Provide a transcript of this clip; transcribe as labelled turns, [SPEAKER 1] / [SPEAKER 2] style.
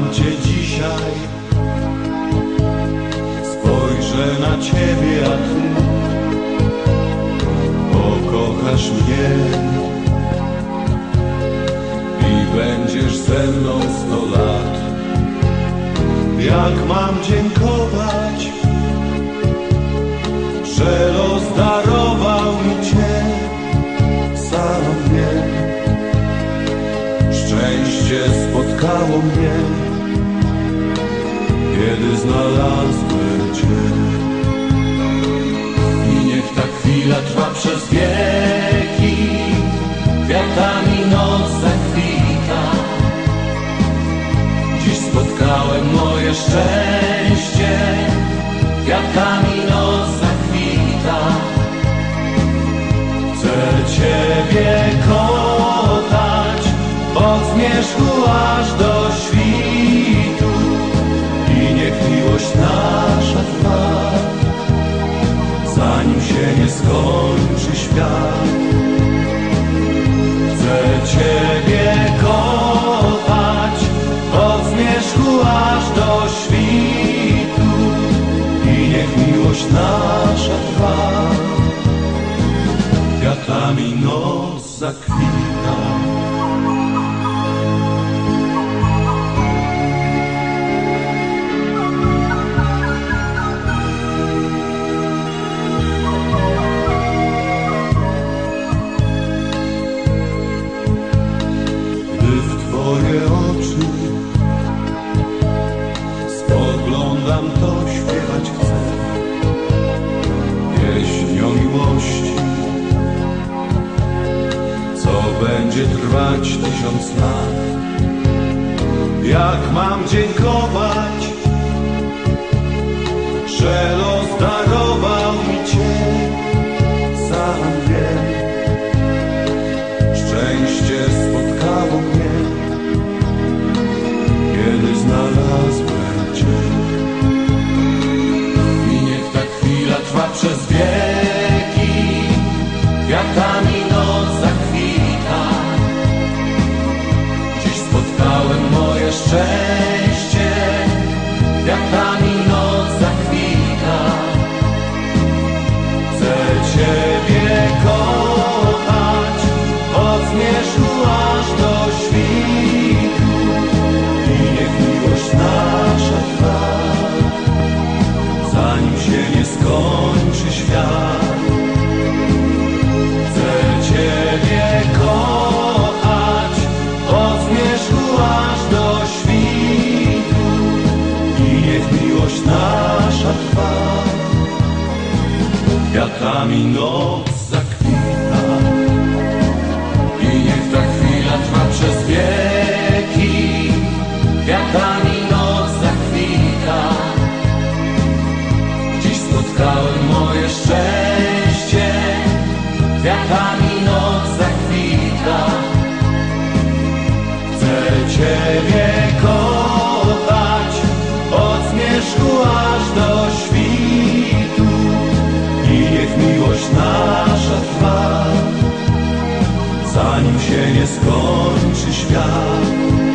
[SPEAKER 1] mam cię dzisiaj. Spojrzę na ciebie, a ty Pokochasz mnie. I będziesz ze mną sto lat. Jak mam dziękować Że kiedy znalazłem Cię. I niech ta chwila trwa przez wieki, kwiatami noc zakwita. Dziś spotkałem moje szczęście, kwiatami noc zakwita. Chcę Ciebie kochać, od zmierzchu aż do świtu skończy świat. Chcę Ciebie kochać, od zmierzchu aż do świtu i niech miłość nasza trwa kwiatami noc zakwita. Tysiąc lat. Jak mam dziękować, że los darował moje kwiatami noc zakwita. I niech ta chwila trwa przez wieki, kwiatami noc zakwita. Dziś spotkałem moje szczęście, kwiatami noc zakwita. Chcę Ciebie kochać, od zmierzchu aż do świtu i niech miłość nasza trwa Zanim się nie skończy świat.